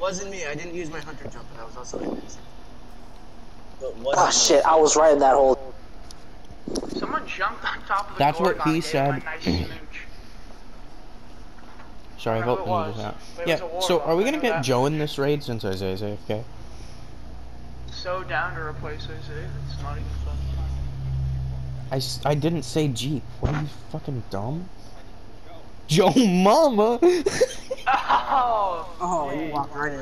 wasn't me. I didn't use my hunter jump, but I was also invis. But ah, what Oh shit, I was right in that hole. Someone jumped on top of the That's what he gave him a said. nice. Sorry, I Who hope it you was. just out. It Yeah, was so are we gonna get that. Joe in this raid since Isaiah's AFK? So down to replace Isaiah. It's not even fun. I didn't say Jeep. What are you fucking dumb? Joe Mama! Oh! Right in.